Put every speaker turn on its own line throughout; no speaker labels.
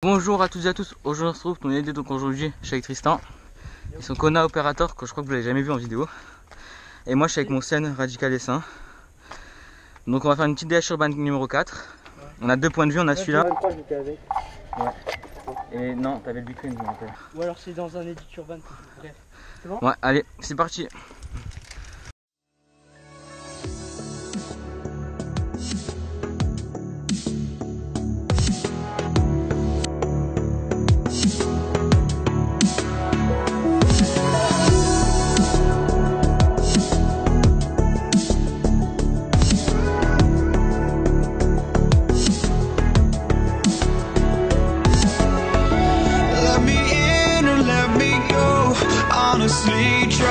Bonjour à toutes et à tous, aujourd'hui on se retrouve pour une donc aujourd'hui je suis avec Tristan et son Kona Operator que je crois que vous l'avez jamais vu en vidéo et moi je suis avec mon scène Radical S1 donc on va faire une petite DH urban numéro 4 on a deux points de vue, on a celui-là et non t'avais le Bitcoin
ou alors c'est dans un edit urban bref c'est bon
ouais allez c'est parti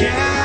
Yeah.